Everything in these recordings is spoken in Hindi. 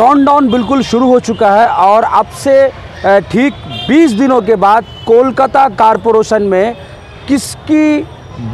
काउंटडाउन बिल्कुल शुरू हो चुका है और अब से ठीक 20 दिनों के बाद कोलकाता कारपोरेशन में किसकी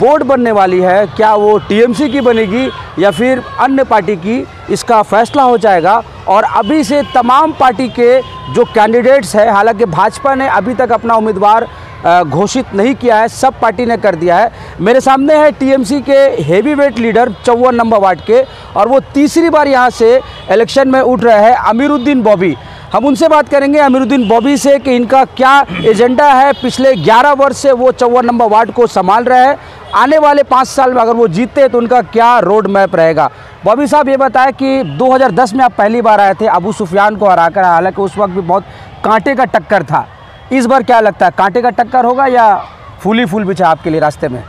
बोर्ड बनने वाली है? क्या वो टीएमसी की बनेगी या फिर अन्य पार्टी की? इसका फैसला हो जाएगा। और अभी से तमाम पार्टी के जो कैंडिडेट्स हैं, हालाँकि भाजपा ने अभी तक अपना उम्मीदवार घोषित नहीं किया है, सब पार्टी ने कर दिया है। मेरे सामने है टीएमसी के हेवी वेट लीडर चौवन नंबर वार्ड के, और वो तीसरी बार यहाँ से इलेक्शन में उठ रहे हैं, अमीरुद्दीन बॉबी। हम उनसे बात करेंगे, अमीरुद्दीन बॉबी से कि इनका क्या एजेंडा है। पिछले 11 वर्ष से वो चौवन नंबर वार्ड को संभाल रहे हैं। आने वाले पाँच साल में अगर वो जीतते हैं तो उनका क्या रोड मैप रहेगा? बॉबी साहब ये बताया कि 2010 में आप पहली बार आए थे, अबू सुफियान को हराकर, हालाँकि उस वक्त भी बहुत कांटे का टक्कर था। इस बार क्या लगता है कांटे का टक्कर होगा या फूली फूल बिछा आपके लिए रास्ते में?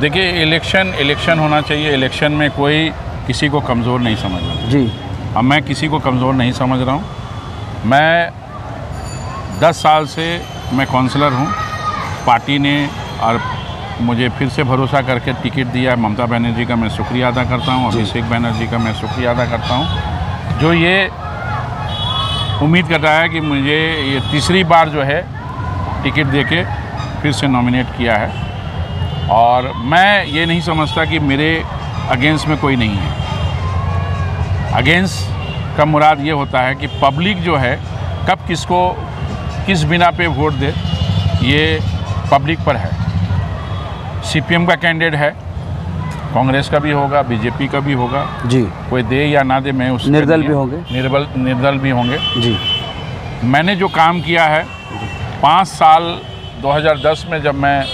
देखिए इलेक्शन इलेक्शन होना चाहिए। इलेक्शन में कोई किसी को कमज़ोर नहीं समझ रहा। जी। अब मैं किसी को कमज़ोर नहीं समझ रहा हूँ। मैं दस साल से मैं काउंसलर हूँ। पार्टी ने और मुझे फिर से भरोसा करके टिकट दिया ममता बनर्जी का मैं शुक्रिया अदा करता हूँ अभिषेक बनर्जी का मैं शुक्रिया अदा करता हूँ। जो ये उम्मीद कर रहा है कि मुझे ये तीसरी बार जो है टिकट दे के फिर से नॉमिनेट किया है। और मैं ये नहीं समझता कि मेरे अगेंस्ट में कोई नहीं है। अगेंस्ट का मुराद ये होता है कि पब्लिक जो है, कब किसको, किस बिना पे वोट दे, ये पब्लिक पर है। सीपीएम का कैंडिडेट है। कांग्रेस का भी होगा बीजेपी का भी होगा। जी। कोई दे या ना दे मैं उस निर्दल भी होंगे। निर्बल निर्दल भी होंगे। जी। मैंने जो काम किया है पाँच साल 2010 में जब मैं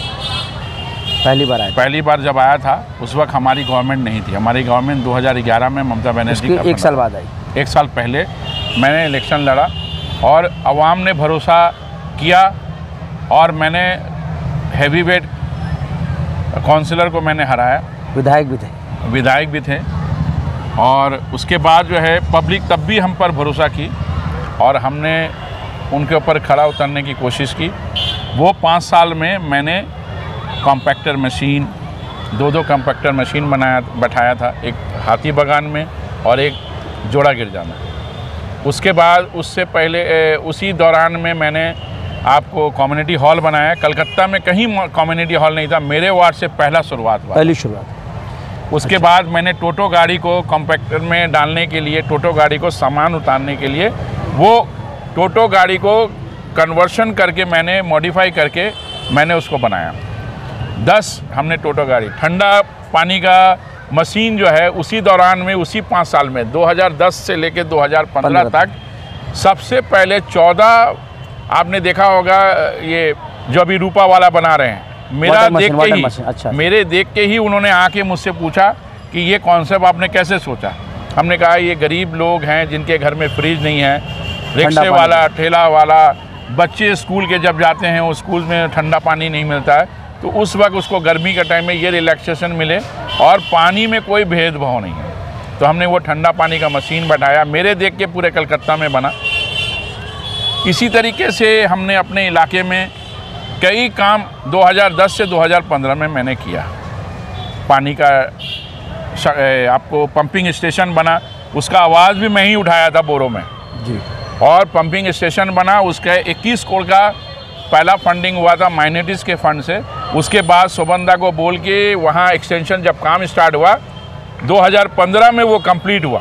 पहली बार आया पहली बार जब आया था उस वक्त हमारी गवर्नमेंट नहीं थी। हमारी गवर्नमेंट 2011 में ममता बनर्जी का एक साल बाद आई। एक साल पहले मैंने इलेक्शन लड़ा और अवाम ने भरोसा किया और मैंने हैवी वेट काउंसिलर को मैंने हराया। विधायक भी थे। विधायक भी थे। और उसके बाद जो है पब्लिक तब भी हम पर भरोसा की और हमने उनके ऊपर खड़ा उतरने की कोशिश की। वो पाँच साल में मैंने कॉम्पैक्टर मशीन दो दो कॉम्पैक्टर मशीन बनाया बैठाया था एक हाथी बगान में और एक जोड़ा गिरजा में उसके बाद उससे पहले उसी दौरान में मैंने आपको कम्युनिटी हॉल बनाया। कलकत्ता में कहीं कम्युनिटी हॉल नहीं था मेरे वार्ड से पहला शुरुआत हुआ पहली शुरुआत। उसके बाद मैंने टोटो गाड़ी को कॉम्पैक्टर में डालने के लिए टोटो गाड़ी को सामान उतारने के लिए वो टोटो गाड़ी को कन्वर्शन करके मैंने मॉडिफाई करके मैंने उसको बनाया। दस हमने टोटो गाड़ी। ठंडा पानी का मशीन जो है उसी दौरान में उसी पाँच साल में 2010 से लेकर 2015 पंद्रह तक सबसे पहले 14 आपने देखा होगा ये जो अभी रूपा वाला बना रहे हैं मेरा देख के ही अच्छा। मेरे देख के ही उन्होंने आके मुझसे पूछा कि ये कॉन्सेप्ट आपने कैसे सोचा? हमने कहा ये गरीब लोग हैं जिनके घर में फ्रिज नहीं है। रिक्शे वाला ठेला वाला बच्चे स्कूल के जब जाते हैं वो स्कूल में ठंडा पानी नहीं मिलता है। तो उस वक्त उसको गर्मी के टाइम में ये रिलैक्सेशन मिले और पानी में कोई भेदभाव नहीं है। तो हमने वो ठंडा पानी का मशीन बैठाया मेरे देख के पूरे कलकत्ता में बना। इसी तरीके से हमने अपने इलाके में कई काम 2010 से 2015 में मैंने किया। पानी का आपको पंपिंग स्टेशन बना उसका आवाज़ भी मैं ही उठाया था बोरों में। जी। और पंपिंग स्टेशन बना उसका 21 करोड़ का पहला फंडिंग हुआ था माइनॉरिटीज़ के फंड से। उसके बाद सोबंदा को बोल के वहाँ एक्सटेंशन जब काम स्टार्ट हुआ 2015 में वो कंप्लीट हुआ।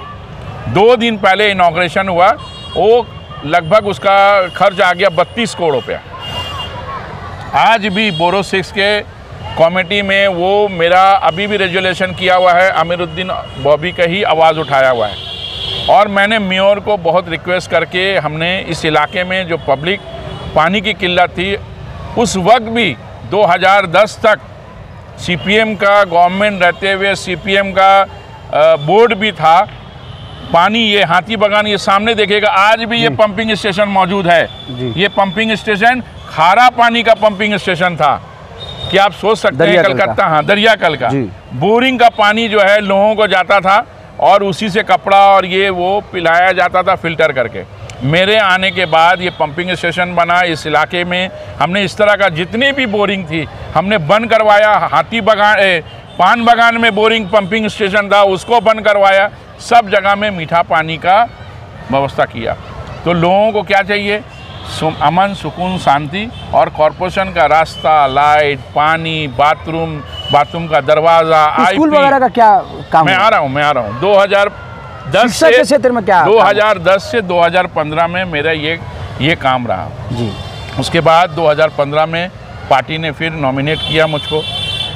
दो दिन पहले इनाग्रेशन हुआ वो लगभग उसका खर्च आ गया बत्तीस करोड़ रुपया। आज भी बोरो सिक्स के कमेटी में वो मेरा अभी भी रेजुलेशन किया हुआ है अमीरुद्दीन बॉबी का ही आवाज़ उठाया हुआ है। और मैंने मेयर को बहुत रिक्वेस्ट करके हमने इस इलाके में जो पब्लिक पानी की किल्लत थी उस वक्त भी 2010 तक सीपीएम का गवर्नमेंट रहते हुए सीपीएम का बोर्ड भी था। पानी ये हाथी बगान ये सामने देखेगा आज भी ये पंपिंग स्टेशन मौजूद है। ये पंपिंग स्टेशन खारा पानी का पंपिंग स्टेशन था। कि आप सोच सकते हैं। कलकत्ता? हाँ दरिया कल का बोरिंग का पानी जो है लोगों को जाता था और उसी से कपड़ा और ये वो पिलाया जाता था फ़िल्टर करके। मेरे आने के बाद ये पंपिंग स्टेशन बना इस इलाके में। हमने इस तरह का जितनी भी बोरिंग थी हमने बंद करवाया। हाथी बगान ए, पान बगान में बोरिंग पंपिंग स्टेशन था उसको बंद करवाया। सब जगह में मीठा पानी का व्यवस्था किया। तो लोगों को क्या चाहिए? अमन सुकून शांति और कॉरपोरेशन का रास्ता लाइट पानी बाथरूम बाथरूम का दरवाज़ा स्कूल वगैरह का क्या काम मैं आ रहा हूँ मैं आ रहा हूँ। 2010 शिक्षा के क्षेत्र में क्या काम है? 2010 से 2015 में मेरा ये ये काम रहा। जी। उसके बाद 2015 में पार्टी ने फिर नॉमिनेट किया मुझको।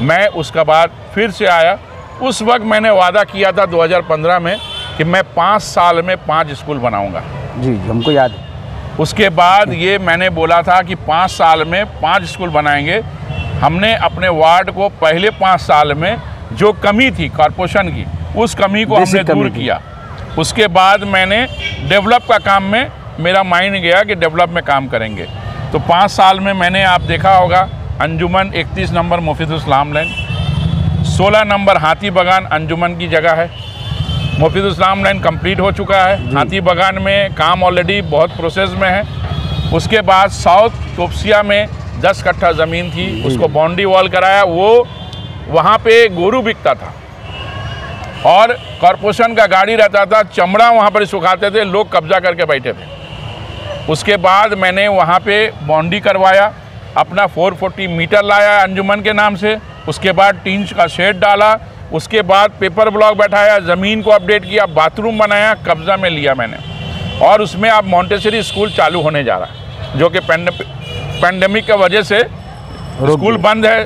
मैं उसका बाद फिर से आया। उस वक्त मैंने वादा किया था 2015 में कि मैं पाँच साल में पाँच स्कूल बनाऊँगा। जी हमको याद है। उसके बाद ये मैंने बोला था कि पाँच साल में पाँच स्कूल बनाएँगे। हमने अपने वार्ड को पहले पाँच साल में जो कमी थी कॉरपोरेशन की उस कमी को हमने दूर कमी। किया। उसके बाद मैंने डेवलप का काम में मेरा माइंड गया कि डेवलप में काम करेंगे। तो पाँच साल में मैंने आप देखा होगा अंजुमन 31 नंबर मुफीद इस्लाम लाइन 16 नंबर हाथी बगान अंजुमन की जगह है। मुफीद इस्लाम लाइन कंप्लीट हो चुका है। हाथी बगान में काम ऑलरेडी बहुत प्रोसेस में है। उसके बाद साउथ तोपसिया में 10 कट्ठा ज़मीन थी। उसको बाउंड्री वॉल कराया। वो वहाँ पे गोरू बिकता था। और कॉरपोरेशन का गाड़ी रहता था। चमड़ा वहाँ पर सुखाते थे। लोग कब्जा करके बैठे थे। उसके बाद मैंने वहाँ पे बाउंड्री करवाया। अपना 440 मीटर लाया अंजुमन के नाम से। उसके बाद टीन का शेड डाला। उसके बाद पेपर ब्लॉक बैठाया ज़मीन को अपडेट किया बाथरूम बनाया कब्जा में लिया मैंने। और उसमें अब मॉन्टेसरी स्कूल चालू होने जा रहा है जो कि पैंडमिक की वजह से स्कूल बंद है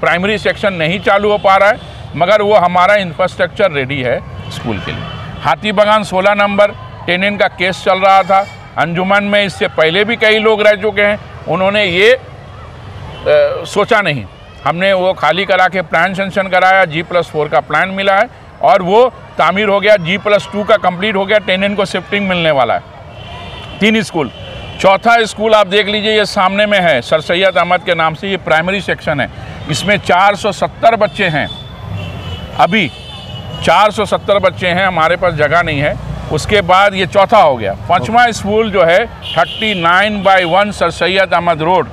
प्राइमरी सेक्शन नहीं चालू हो पा रहा है मगर वो हमारा इंफ्रास्ट्रक्चर रेडी है स्कूल के लिए। हाथी बगान 16 नंबर टेनेंट का केस चल रहा था। अंजुमन में इससे पहले भी कई लोग रह चुके हैं उन्होंने ये अ, सोचा नहीं। हमने वो खाली करा के प्लान सेंशन कराया जी प्लस फोर का प्लान मिला है और वो तामीर हो गया जी प्लस टू का कंप्लीट हो गया टेनेंट को शिफ्टिंग मिलने वाला है। तीन स्कूल चौथा स्कूल आप देख लीजिए, ये सामने में है, सर सैयद अहमद के नाम से ये प्राइमरी सेक्शन है। इसमें 470 बच्चे हैं। अभी 470 बच्चे हैं, हमारे पास जगह नहीं है। उसके बाद ये चौथा हो गया। पाँचवा स्कूल जो है 39 by one sir Syed Ahmed road.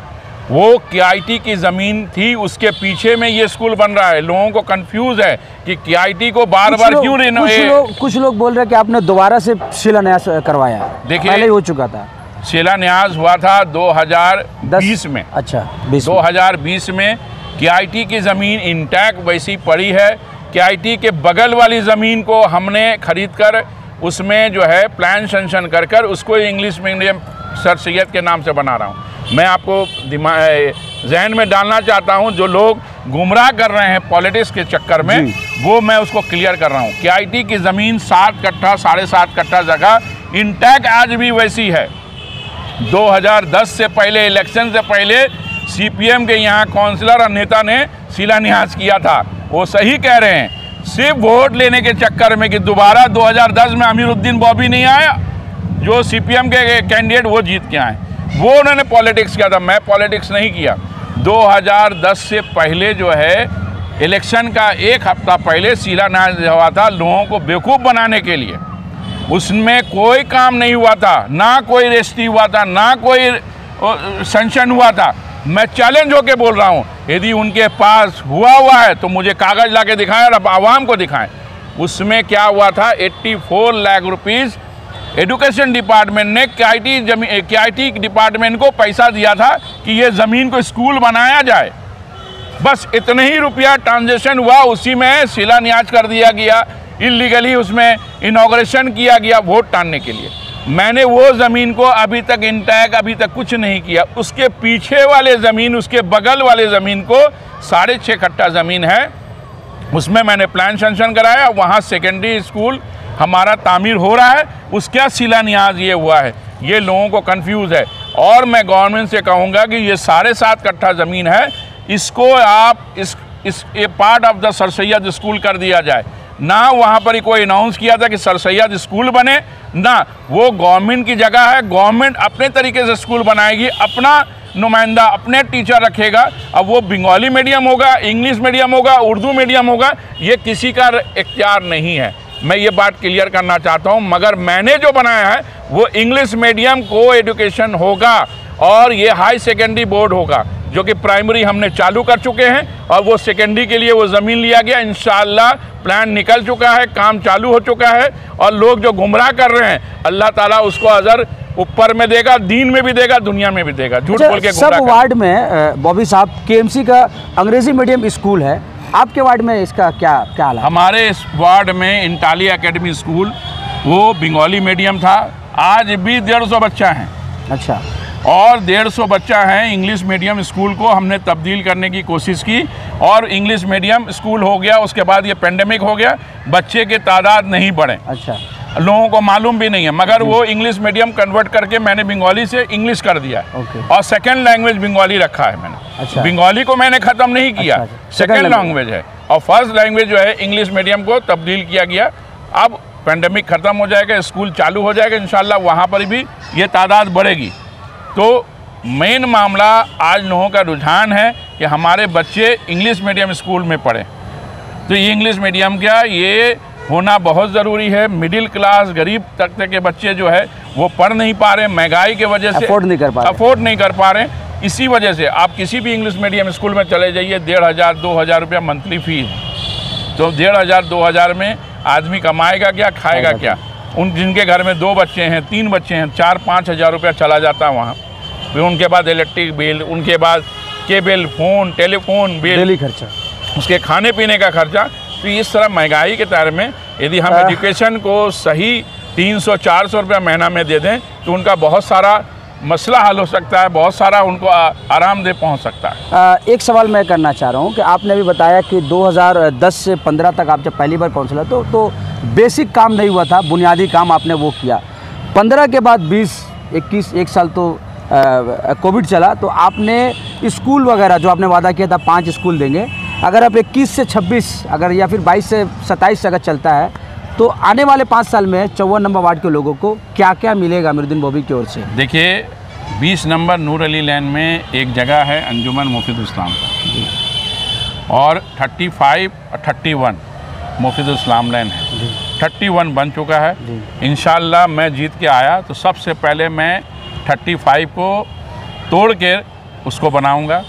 वो के की ज़मीन थी उसके पीछे में ये स्कूल बन रहा है। लोगों को कंफ्यूज है कि के को बार बार क्यों कुछ रिनोवेट लोग कुछ लोग बोल रहे हैं कि आपने दोबारा से शिलान्यास करवाया। देखिए- पहले हो चुका था। शिलान्यास हुआ था 2020 में। अच्छा बीस में। 2020 में के की ज़मीन इंटैक्ट वैसी पड़ी है। के के बगल वाली ज़मीन को हमने खरीद कर उसमें जो है प्लान सेंशन कर कर उसको इंग्लिश मीडियम सर सैयद के नाम से बना रहा हूँ। मैं आपको दिमाग जहन में डालना चाहता हूँ जो लोग गुमराह कर रहे हैं पॉलिटिक्स के चक्कर में वो मैं उसको क्लियर कर रहा हूँ के की ज़मीन सात कट्ठा साढ़े सात कट्ठा जगह इंटैक्ट आज भी वैसी है। 2010 से पहले इलेक्शन से पहले सीपीएम के यहाँ काउंसलर और नेता ने शिलान्यास किया था। वो सही कह रहे हैं। सिर्फ़ वोट लेने के चक्कर में कि दोबारा 2010 में अमीरुद्दीन बॉबी नहीं आया जो सीपीएम के कैंडिडेट वो जीत के आए। वो उन्होंने पॉलिटिक्स किया था, मैं पॉलिटिक्स नहीं किया। 2010 से पहले जो है, इलेक्शन का एक हफ़्ता पहले शिलान्यास हुआ था लोगों को बेवकूफ़ बनाने के लिए। उसमें कोई काम नहीं हुआ था, ना कोई रेस्टी हुआ था, ना कोई सेंशन हुआ था। मैं चैलेंज होके बोल रहा हूँ, यदि उनके पास हुआ हुआ है तो मुझे कागज़ ला के दिखाएँ और अब आवाम को दिखाएँ। उसमें क्या हुआ था 84 लाख रुपीस एजुकेशन डिपार्टमेंट ने के ज़मीन के डिपार्टमेंट को पैसा दिया था कि ये ज़मीन को स्कूल बनाया जाए। बस इतने ही रुपया ट्रांजेक्शन हुआ, उसी में शिलान्यास कर दिया गया। इलीगली उसमें इनाग्रेशन किया गया वोट टानने के लिए। मैंने वो ज़मीन को अभी तक इंटैक, अभी तक कुछ नहीं किया। उसके पीछे वाले ज़मीन, उसके बगल वाले ज़मीन को साढ़े छः कट्टा ज़मीन है। उसमें मैंने प्लान सेंशन कराया, वहाँ सेकेंडरी स्कूल हमारा तामीर हो रहा है उसका शिलान्यास ये हुआ है? ये लोगों को कन्फ्यूज़ है। और मैं गवर्नमेंट से कहूँगा कि ये साढ़े सात कट्ठा ज़मीन है, इसको आप इस इस, ये part of the sir Syed school कर दिया जाए। ना वहाँ पर ही कोई अनाउंस किया था कि सर सैद स्कूल बने, ना, वो गवर्नमेंट की जगह है। गवर्नमेंट अपने तरीके से स्कूल बनाएगी, अपना नुमाइंदा, अपने टीचर रखेगा। अब वो बंगाली मीडियम होगा इंग्लिश मीडियम होगा उर्दू मीडियम होगा, ये किसी का इख्तियार नहीं है। मैं ये बात क्लियर करना चाहता हूँ मगर मैंने जो बनाया है वो इंग्लिश मीडियम को एजुकेशन होगा और ये हाई सेकेंडरी बोर्ड होगा जो कि प्राइमरी हमने चालू कर चुके हैं और वो सेकेंडरी के लिए वो ज़मीन लिया गया। इन प्लान निकल चुका है काम चालू हो चुका है और लोग जो गुमराह कर रहे हैं अल्लाह ताला उसको अजर ऊपर में देगा दीन में भी देगा दुनिया में भी देगा। झूठ बोल के अच्छा, सब वार्ड में बॉबी साहब केएमसी का अंग्रेज़ी मीडियम स्कूल है। आपके वार्ड में इसका क्या क्या हाल है? हमारे इस वार्ड में इंटाली एकेडमी स्कूल वो बंगाली मीडियम था आज भी डेढ़ सौ बच्चा हैं। अच्छा। और डेढ़ सौ बच्चा हैं इंग्लिश मीडियम स्कूल को हमने तब्दील करने की कोशिश की और इंग्लिश मीडियम स्कूल हो गया उसके बाद ये पेंडेमिक हो गया बच्चे के तादाद नहीं बढ़े। अच्छा। लोगों को मालूम भी नहीं है मगर वो इंग्लिश मीडियम कन्वर्ट करके मैंने बंगाली से इंग्लिश कर दिया है। ओके। और सेकेंड लैंग्वेज बंगाली रखा है मैंने। अच्छा। बंगाली को मैंने ख़त्म नहीं किया अच्छा, अच्छा। सेकेंड लैंग्वेज है। और फ़र्स्ट लैंग्वेज जो है इंग्लिश मीडियम को तब्दील किया गया। अब पेंडेमिक ख़त्म हो जाएगा स्कूल चालू हो जाएगा इंशाल्लाह वहाँ पर भी ये तादाद बढ़ेगी। तो मेन मामला आज लोगों का रुझान है कि हमारे बच्चे इंग्लिश मीडियम स्कूल में पढ़ें। तो ये इंग्लिश मीडियम क्या ये होना बहुत ज़रूरी है। मिडिल क्लास गरीब तबके के बच्चे जो है वो पढ़ नहीं पा रहे महँगाई के वजह से अफोर्ड नहीं कर पा रहे। अफोर्ड नहीं कर पा रहे। इसी वजह से आप किसी भी इंग्लिश मीडियम स्कूल में चले जाइए डेढ़ हज़ार दो हज़ार रुपया मंथली फ़ीस तो डेढ़ हज़ार दो हज़ार में आदमी कमाएगा क्या खाएगा खाएगा क्या? उन जिनके घर में दो बच्चे हैं तीन बच्चे हैं चार पाँच हज़ार रुपया चला जाता है वहाँ। फिर उनके बाद इलेक्ट्रिक बिल उनके बाद cable phone telephone bill daily खर्चा। उसके खाने पीने का खर्चा तो इस तरह महँगाई के दायरे में यदि हम। एजुकेशन को सही तीन सौ चार सौ रुपया महीना में दे दें तो उनका बहुत सारा मसला हल हो सकता है बहुत सारा उनको आ- आरामदेह पहुँच सकता है अ, एक सवाल मैं करना चाह रहा हूँ कि आपने अभी बताया कि 2010 से 15 तक आप जब पहली बार काउंसिलर तो तो बेसिक काम नहीं हुआ था बुनियादी काम आपने वो किया 15 के बाद 20 21 एक साल तो कोविड चला तो आपने स्कूल वगैरह जो आपने वादा किया था पाँच स्कूल देंगे अगर आप 21 से 26 अगर या फिर 22 से 27 अगर चलता है तो आने वाले पाँच साल में चौवन नंबर वार्ड के लोगों को क्या क्या मिलेगा अमीरुद्दीन बॉबी की ओर से? देखिए 20 नंबर नूर अली लैन में एक जगह है अंजुमन मुफिद इस्लाम का। और 35 और 31 मुफिद इस्लाम लैन है। 31 बन चुका है। इन मैं जीत के आया तो सबसे पहले मैं 35 को तोड़ के उसको बनाऊँगा।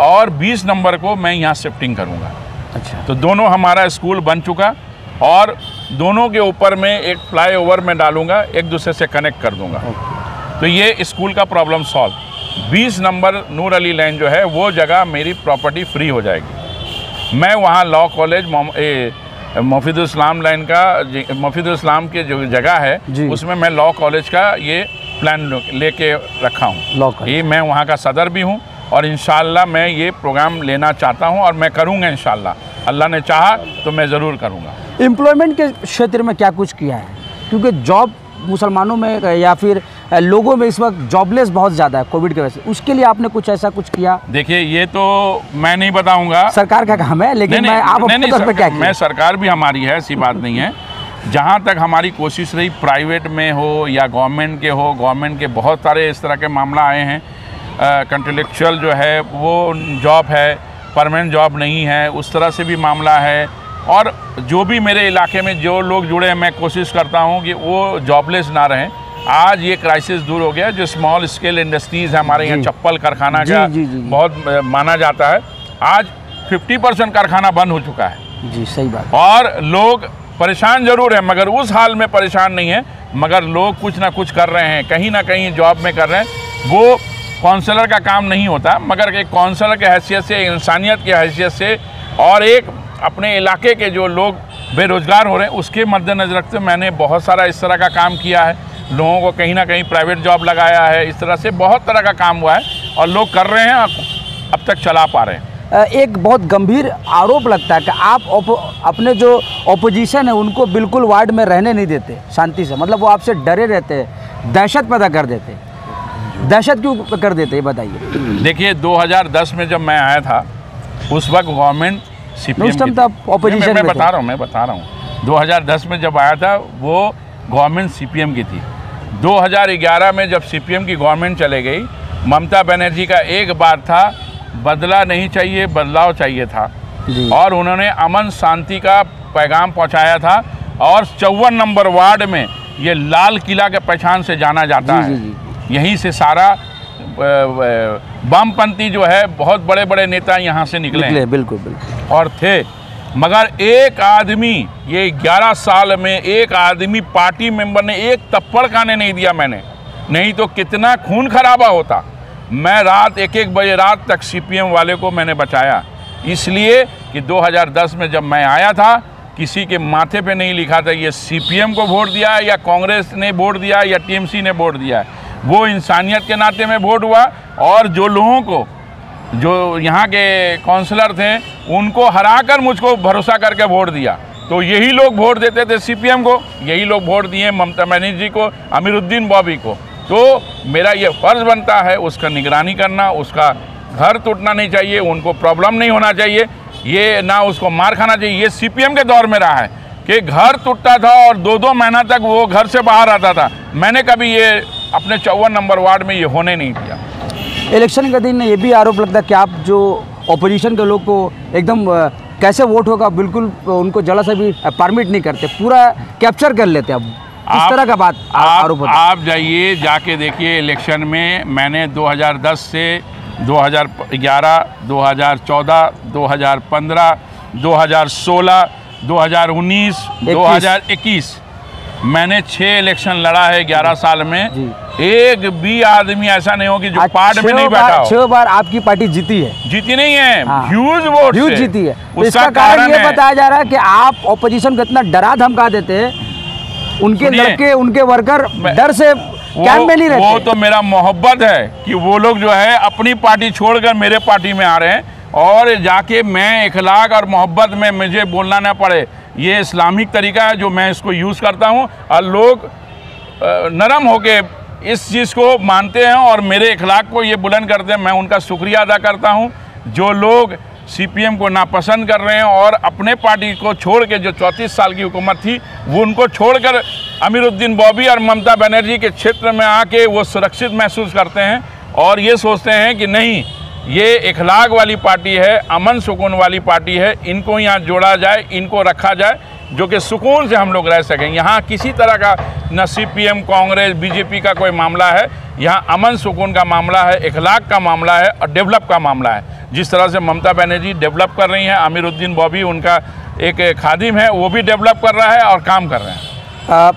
और 20 नंबर को मैं यहाँ शिफ्टिंग करूँगा। अच्छा। तो दोनों हमारा स्कूल बन चुका और दोनों के ऊपर में एक फ्लाईओवर में डालूँगा एक दूसरे से कनेक्ट कर दूँगा। तो ये स्कूल का problem solve. 20 number Noor Ali lane जो है वो जगह मेरी प्रॉपर्टी फ्री हो जाएगी। मैं वहाँ लॉ कॉलेज मुफीद इस्लाम लाइन का मुफीद इस्लाम के जो जगह है उसमें मैं लॉ कॉलेज का ये प्लान लेके रखा हूँ। लॉ ये मैं वहाँ का सदर भी हूँ और इन मैं ये प्रोग्राम लेना चाहता हूँ और मैं करूँगा इन अल्लाह ने चाहा तो मैं ज़रूर करूँगा। एम्प्लॉयमेंट के क्षेत्र में क्या कुछ किया है? क्योंकि जॉब मुसलमानों में या फिर लोगों में इस वक्त जॉबलेस बहुत ज़्यादा है कोविड की वजह से। उसके लिए आपने कुछ ऐसा कुछ किया? देखिए ये तो मैं नहीं बताऊँगा। सरकार का काम है लेकिन नहीं, मैं आप नहीं, नहीं, क्या मैं सरकार भी हमारी है ऐसी बात नहीं है। जहाँ तक हमारी कोशिश रही प्राइवेट में हो या गवर्नमेंट के हो गवर्नमेंट के बहुत सारे इस तरह के मामला आए हैं। कंट्रोलेक्चुअल जो है वो जॉब है परमानेंट जॉब नहीं है उस तरह से भी मामला है। और जो भी मेरे इलाके में जो लोग जुड़े हैं मैं कोशिश करता हूँ कि वो जॉबलेस ना रहें। आज ये क्राइसिस दूर हो गया जो स्मॉल स्केल इंडस्ट्रीज़ है हमारे यहाँ चप्पल कारखाना का जी, जी, जी। बहुत माना जाता है। आज 50 परसेंट कारखाना बंद हो चुका है। जी सही बात। और लोग परेशान ज़रूर है मगर उस हाल में परेशान नहीं है। मगर लोग कुछ ना कुछ कर रहे हैं कहीं ना कहीं जॉब में कर रहे हैं। वो काउंसलर का काम नहीं होता, मगर एक काउंसलर के हैसियत से, इंसानियत की हैसियत से और एक अपने इलाके के जो लोग बेरोजगार हो रहे हैं, उसके मद्देनजर रखते मैंने बहुत सारा इस तरह का काम किया है। लोगों को कहीं ना कहीं प्राइवेट जॉब लगाया है, इस तरह से बहुत तरह का काम हुआ है और लोग कर रहे हैं, अब तक चला पा रहे हैं। एक बहुत गंभीर आरोप लगता है कि आप अपने जो ऑपोजिशन है, उनको बिल्कुल वार्ड में रहने नहीं देते, शांति से। मतलब वो आपसे डरे रहते हैं, दहशत पैदा कर देते हैं। दहशत क्यों कर देते हैं बताइए। देखिए 2010 में जब मैं आया था उस वक्त गवर्नमेंट सीपीएम उस time तो मैं, मैं बता रहा हूँ मैं बता रहा हूँ। 2010 में जब आया था वो गवर्नमेंट सीपीएम की थी। 2011 में जब सीपीएम की गवर्नमेंट चले गई ममता बनर्जी का एक बार था बदला नहीं चाहिए बदलाव चाहिए था। और उन्होंने अमन शांति का पैगाम पहुँचाया था और चौवन नंबर वार्ड में ये लाल किला के पहचान से जाना जाता जी, है। जी, यहीं से सारा वामपंथी जो है बहुत बड़े बड़े नेता यहाँ से निकले निकले बिल्कुल बिल्कुल। और थे। मगर एक आदमी ये 11 साल में एक आदमी पार्टी मेंबर ने एक तप्पड़ खाने नहीं दिया मैंने। नहीं तो कितना खून खराबा होता। मैं रात एक एक बजे रात तक सीपीएम वाले को मैंने बचाया। इसलिए कि 2010 में जब मैं आया था किसी के माथे पे नहीं लिखा था ये सीपीएम को वोट दिया है या कांग्रेस ने वोट दिया है या टीएमसी ने वोट दिया है। वो इंसानियत के नाते में वोट हुआ और जो लोगों को, जो यहाँ के काउंसलर थे, उनको हराकर मुझको भरोसा करके वोट दिया। तो यही लोग वोट देते थे सीपीएम को, यही लोग वोट दिए ममता बनर्जी को, अमीरुद्दीन बॉबी को। तो मेरा ये फ़र्ज़ बनता है उसका निगरानी करना, उसका घर टूटना नहीं चाहिए, उनको प्रॉब्लम नहीं होना चाहिए। ये ना उसको मार खाना चाहिए, ये सीपीएम के दौर में रहा है कि घर टूटता था और दो दो महीना तक वो घर से बाहर आता था। मैंने कभी ये अपने चौवन नंबर वार्ड में ये होने नहीं दिया। इलेक्शन के दिन ये भी आरोप लगता है कि आप जो ऑपोजिशन के लोग को एकदम कैसे वोट होगा बिल्कुल उनको जरा सा भी परमिट नहीं करते पूरा कैप्चर कर लेते हैं अब। इस तरह का बात आप, आप जाइए जाके देखिए इलेक्शन में मैंने 2010 से 2011, 2014, 2015, 2016, 2019, 2021 मैंने छह इलेक्शन लड़ा है 11 साल में। एक भी आदमी ऐसा नहीं हो कि जो पार्ट में नहीं बैठा हो। छह बार आपकी पार्टी जीती है। जीती नहीं है। हाँ। ह्यूज वोट ह्यूज जीती है। तो उसका इसका कारण ये बताया जा रहा है कि आप ऑपोजिशन को इतना डरा धमका देते हैं उनके लड़के उनके वर्कर डर से कैंप में नहीं वो तो मेरा मोहब्बत है कि वो लोग जो है अपनी पार्टी छोड़कर मेरे पार्टी में आ रहे हैं और जाके मैं इखलाक और मोहब्बत में मुझे बोलना ना पड़े। ये इस्लामिक तरीका है जो मैं इसको यूज़ करता हूँ। और लोग नरम होके इस चीज़ को मानते हैं और मेरे इखलाक को ये बुलंद करते हैं। मैं उनका शुक्रिया अदा करता हूँ। जो लोग सीपीएम को नापसंद कर रहे हैं और अपने पार्टी को छोड़ के जो चौंतीस साल की हुकूमत थी, वो उनको छोड़कर अमीरुद्दीन बॉबी और ममता बनर्जी के क्षेत्र में आके वो सुरक्षित महसूस करते हैं। और ये सोचते हैं कि नहीं ये इखलाक वाली पार्टी है, अमन सुकून वाली पार्टी है, इनको यहाँ जोड़ा जाए, इनको रखा जाए, जो कि सुकून से हम लोग रह सकें। यहाँ किसी तरह का न C P M Congress BJP का कोई मामला है, यहाँ अमन सुकून का मामला है, इखलाक का मामला है और डेवलप का मामला है। जिस तरह से ममता बनर्जी डेवलप कर रही हैं आमिरुद्दीन बॉबी उनका एक खादिम है, वो भी डेवलप कर रहा है और काम कर रहे हैं।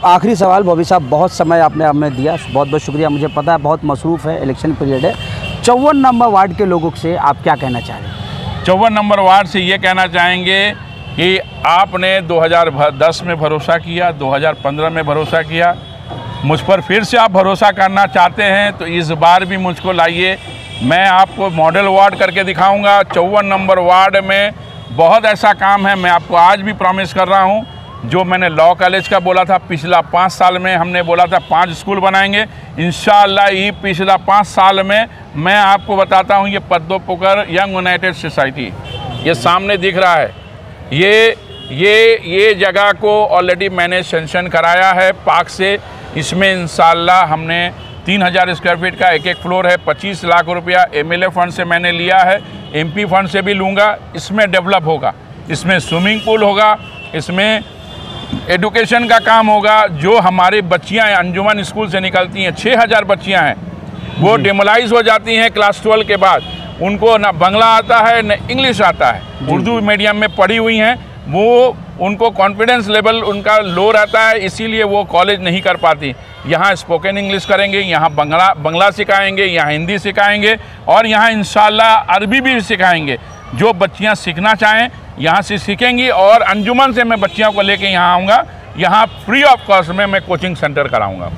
आखिरी सवाल, बॉबी साहब, बहुत समय आपने हमें दिया बहुत बहुत शुक्रिया। मुझे पता है बहुत मसरूफ़ है, इलेक्शन पीरियड है। चौवन नंबर वार्ड के लोगों से आप क्या कहना चाह? रहे हैं चौवन नंबर वार्ड से ये कहना चाहेंगे कि आपने 2010 में भरोसा किया 2015 में भरोसा किया। मुझ पर फिर से आप भरोसा करना चाहते हैं तो इस बार भी मुझको लाइए। मैं आपको मॉडल वार्ड करके दिखाऊँगा। चौवन नंबर वार्ड में बहुत ऐसा काम है, मैं आपको आज भी प्रॉमिस कर रहा हूँ। जो मैंने लॉ कॉलेज का बोला था, पिछला पाँच साल में हमने बोला था पाँच स्कूल बनाएँगे। इन ये पिछला पाँच साल में मैं आपको बताता हूँ, ये पद्मपुकर यंग यूनाइटेड सोसाइटी, ये सामने दिख रहा है। ये ये ये जगह को ऑलरेडी मैंने सेंशन कराया है पार्क से। इसमें इंशाल्लाह हमने तीन हज़ार स्क्वायर फीट का एक एक फ्लोर है, पच्चीस लाख रुपया एमएलए फंड से मैंने लिया है। एमपी फंड से भी लूँगा, इसमें डेवलप होगा। इसमें स्विमिंग पूल होगा, इसमें एडुकेशन का काम होगा जो हमारे बच्चियाँ हैं अंजुमन स्कूल से निकलती हैं छः हज़ार बच्चियाँ हैं। वो डिमोलाइज हो जाती हैं क्लास ट्वेल्व के बाद। उनको ना बंगला आता है न इंग्लिश आता है। उर्दू मीडियम में पढ़ी हुई हैं वो उनको कॉन्फिडेंस लेवल उनका लो रहता है इसीलिए वो कॉलेज नहीं कर पाती। यहाँ स्पोकन इंग्लिश करेंगे यहाँ बंगला बंगला सिखाएँगे यहाँ हिंदी सिखाएँगे और यहाँ इन अरबी भी सिखाएँगे। जो बच्चियाँ सीखना चाहें यहाँ से सीखेंगी और अंजुमन से मैं बच्चियों को लेके यहाँ आऊँगा। यहाँ फ्री ऑफ़ कॉस्ट में मैं कोचिंग सेंटर कराऊँगा।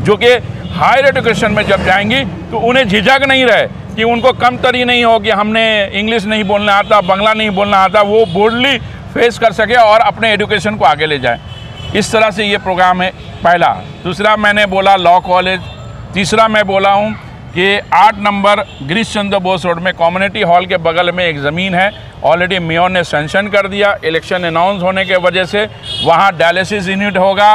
जो कि हायर एजुकेशन में जब जाएँगी तो उन्हें झिझक नहीं रहे कि उनको कम तरी नहीं हो कि हमने इंग्लिश नहीं बोलना आता बंगला नहीं बोलना आता, वो बोल्डली फेस कर सके और अपने एजुकेशन को आगे ले जाए। इस तरह से ये प्रोग्राम है। पहला, दूसरा मैंने बोला लॉ कॉलेज तीसरा मैं बोला हूँ कि आठ नंबर गिरीश चंद्र बोस रोड में कम्युनिटी हॉल के बगल में एक ज़मीन है। ऑलरेडी मेयर ने सेंशन कर दिया। इलेक्शन अनाउंस होने के वजह से वहाँ डायलिसिस यूनिट होगा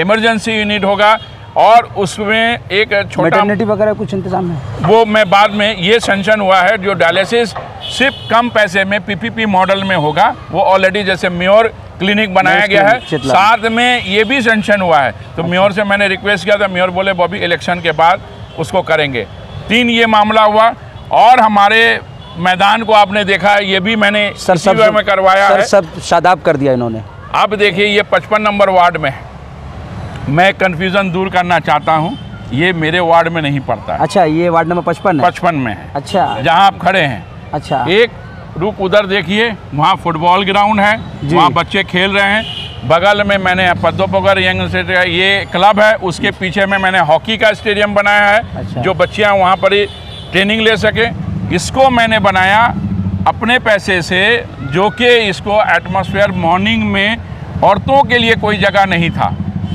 इमरजेंसी यूनिट होगा और उसमें एक छोटा वगैरह कुछ इंतज़ाम है? वो मैं बाद में ये सेंशन हुआ है जो डायलिसिस सिर्फ़ कम पैसे में पीपीपी मॉडल में होगा। वो ऑलरेडी जैसे म्योर क्लिनिक बनाया गया है। साथ में ये भी सेंशन हुआ है। तो म्योर से मैंने रिक्वेस्ट किया था म्योर बोले बॉबी इलेक्शन के बाद उसको करेंगे। तीन ये मामला हुआ और हमारे मैदान को आपने देखा है ये भी मैंने सर सब में करवाया सर है। सब शादाब कर दिया इन्होंने। अब देखिए ये पचपन नंबर वार्ड में मैं कन्फ्यूज़न दूर करना चाहता हूँ ये मेरे वार्ड में नहीं पड़ता। अच्छा ये वार्ड नंबर पचपन पचपन में है। अच्छा। जहाँ आप खड़े हैं। अच्छा। एक रुक उधर देखिए वहाँ फुटबॉल ग्राउंड है वहाँ बच्चे खेल रहे हैं। बगल में मैंने पद्मपोगर यंग ये क्लब है उसके पीछे में मैंने हॉकी का स्टेडियम बनाया है अच्छा। जो बच्चियाँ वहाँ पर ही ट्रेनिंग ले सके। इसको मैंने बनाया अपने पैसे से जो कि इसको एटमॉस्फेयर मॉर्निंग में औरतों के लिए कोई जगह नहीं था।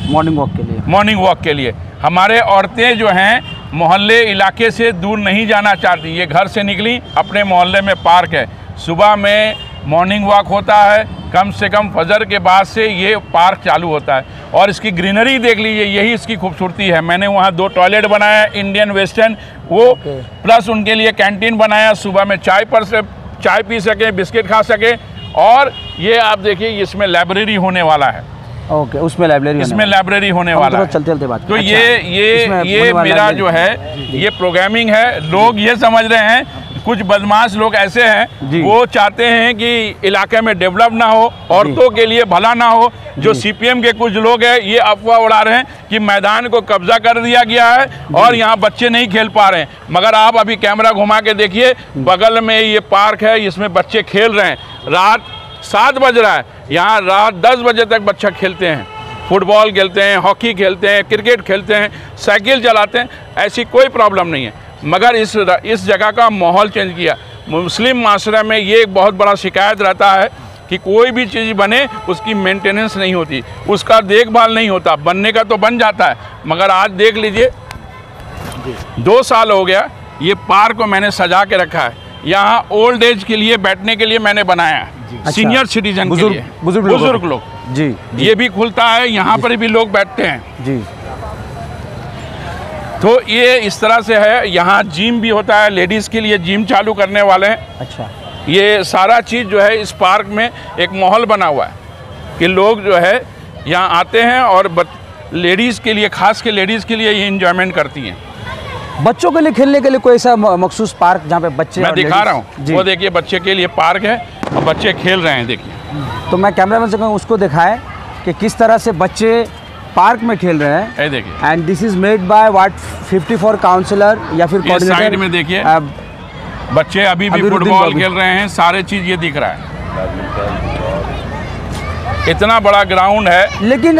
मॉर्निंग वॉक के लिए। मॉर्निंग वॉक के लिए। हमारे औरतें जो हैं मोहल्ले इलाके से दूर नहीं जाना चाहती ये घर से निकली अपने मोहल्ले में पार्क है। सुबह में मॉर्निंग वॉक होता है कम से कम फजर के बाद से ये पार्क चालू होता है। और इसकी ग्रीनरी देख लीजिए यही इसकी खूबसूरती है। मैंने वहाँ दो टॉयलेट बनाया इंडियन वेस्टर्न वो Okay. प्लस उनके लिए कैंटीन बनाया सुबह में चाय पर से चाय पी सके बिस्किट खा सके। और ये आप देखिए इसमें लाइब्रेरी होने वाला है। ओके okay, उसमें लाइब्रेरी इसमें लाइब्रेरी होने वाला है। चलते चलते बात तो अच्छा, ये ये ये मेरा जो है ये प्रोग्रामिंग है लोग ये समझ रहे हैं कुछ बदमाश लोग ऐसे हैं वो चाहते हैं कि इलाके में डेवलप ना हो औरतों के लिए भला ना हो। जो सीपीएम के कुछ लोग हैं ये अफवाह उड़ा रहे हैं कि मैदान को कब्जा कर दिया गया है और यहाँ बच्चे नहीं खेल पा रहे हैं। मगर आप अभी कैमरा घुमा के देखिए बगल में ये पार्क है इसमें बच्चे खेल रहे हैं। रात सात बज रहा है यहाँ रात दस बजे तक बच्चा खेलते हैं। फुटबॉल खेलते हैं हॉकी खेलते हैं क्रिकेट खेलते हैं साइकिल चलाते हैं ऐसी कोई प्रॉब्लम नहीं है। मगर इस इस जगह का माहौल चेंज किया। मुस्लिम माशरे में ये एक बहुत बड़ा शिकायत रहता है कि कोई भी चीज़ बने उसकी मेंटेनेंस नहीं होती उसका देखभाल नहीं होता बनने का तो बन जाता है। मगर आज देख लीजिए दो साल हो गया ये पार्क को मैंने सजा के रखा है। यहाँ ओल्ड एज के लिए बैठने के लिए मैंने बनाया है। अच्छा। सीनियर सिटीजन बुजुर्ग- बुज़ुर्ग लोगों। लोग। जी ये भी खुलता है यहाँ पर भी लोग बैठते हैं। जी। तो ये इस तरह से है यहाँ जिम भी होता है लेडीज़ के लिए जिम चालू करने वाले हैं। अच्छा। ये सारा चीज़ जो है इस पार्क में एक माहौल बना हुआ है कि लोग जो है यहाँ आते हैं और लेडीज़ के लिए खास के लेडीज़ के लिए ये इंजॉयमेंट करती हैं। बच्चों के लिए खेलने के लिए कोई ऐसा मखसूस पार्क जहाँ पे बच्चे मैं दिखा रहा हूँ। वो देखिए बच्चे के लिए पार्क है और बच्चे खेल रहे हैं देखिए। तो मैं कैमरा मैन से कहूँ उसको दिखाएँ कि किस तरह से बच्चे पार्क में खेल रहे हैं। देखिए। And this is made by ward 54 councillor या फिर साइड में देखिए। बच्चे अभी भी फुटबॉल खेल रहे हैं सारे चीज़ ये दिख रहा है। इतना बड़ा ग्राउंड है। लेकिन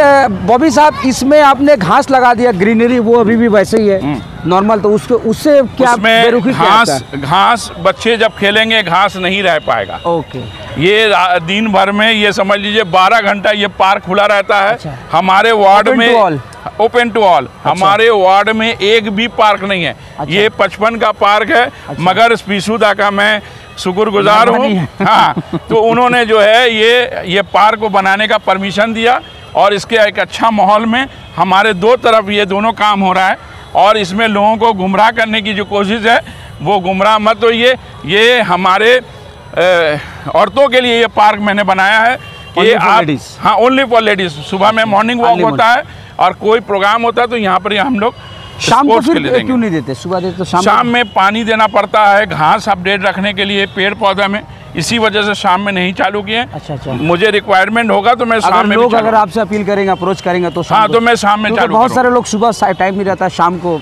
बॉबी साहब इसमें आपने घास लगा दिया ग्रीनरी वो अभी भी वैसे ही है। नॉर्मल तो उसके उससे क्या घास घास बच्चे जब खेलेंगे घास नहीं रह पाएगा। ओके ये दिन भर में ये समझ लीजिए 12 घंटा ये पार्क खुला रहता है। अच्छा। हमारे वार्ड में ओपन टू ऑल हमारे वार्ड में एक भी पार्क नहीं है। अच्छा। ये पचपन का पार्क है मगर स्पीसुदा का मैं शुक्रगुजार हूँ। हाँ। तो उन्होंने जो है ये ये पार्क को बनाने का परमिशन दिया और इसके एक अच्छा माहौल में हमारे दो तरफ़ ये दोनों काम हो रहा है और इसमें लोगों को गुमराह करने की जो कोशिश है वो गुमराह मत होइए। ये हमारे औरतों के लिए ये पार्क मैंने बनाया है ये आप? हाँ ओनली फॉर लेडीज़ सुबह में मॉर्निंग वॉक होता है और कोई प्रोग्राम होता है तो यहाँ पर ही हम लोग शाम को फिर क्यों नहीं देते? सुबह देते तो शाम शाम में पानी देना पड़ता है घास अपडेट रखने के लिए पेड़ पौधा में। इसी वजह से शाम में नहीं चालू किए। अच्छा अच्छा। मुझे रिक्वायरमेंट होगा तो मैं अगर शाम में लोग अगर आपसे अपील करेंगे अप्रोच करेंगे तो हाँ, तो मैं शाम में क्योंकि चालू बहुत सारे लोग सुबह टाइम नहीं रहता शाम को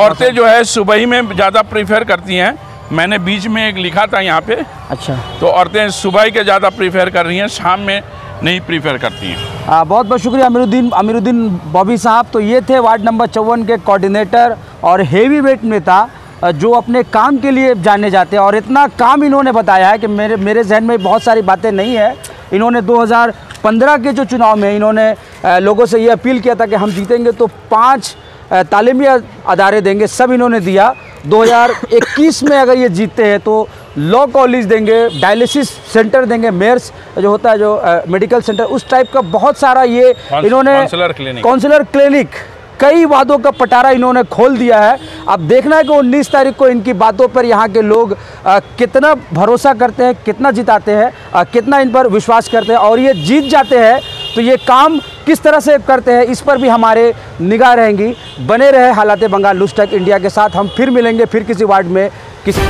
औरतें जो है सुबह ही में ज़्यादा प्रीफर करती हैं। मैंने बीच में एक लिखा था यहाँ पे। अच्छा। तो औरतें सुबह ही के ज़्यादा प्रीफर कर रही हैं शाम में नहीं प्रीफर करती हैं। आ, बहुत बहुत शुक्रिया अमीरुद्दीन अमीरुद्दीन बॉबी साहब। तो ये थे वार्ड नंबर चौवन के कोऑर्डिनेटर और हेवी वेट नेता जो अपने काम के लिए जाने जाते हैं। और इतना काम इन्होंने बताया है कि मेरे मेरे जहन में बहुत सारी बातें नहीं है। इन्होंने 2015 के जो चुनाव में इन्होंने लोगों से ये अपील किया था कि हम जीतेंगे तो पाँच तालीमी अदारे देंगे सब इन्होंने दिया। 2021 में अगर ये जीतते हैं तो लॉ कॉलेज देंगे डायलिसिस सेंटर देंगे मेयर्स जो होता है जो अ, मेडिकल सेंटर उस टाइप का बहुत सारा ये इन्होंने काउंसलर क्लिनिक। कई वादों का पटारा इन्होंने खोल दिया है अब देखना है कि 19 तारीख को इनकी बातों पर यहाँ के लोग अ, कितना भरोसा करते हैं कितना जिताते हैं कितना इन पर विश्वास करते हैं और ये जीत जाते हैं तो ये काम किस तरह से करते हैं, इस पर भी हमारे निगाह रहेंगी। बने रहे हालात बंगाल लुस्टक इंडिया के साथ, हम फिर मिलेंगे फिर किसी वार्ड में, किसी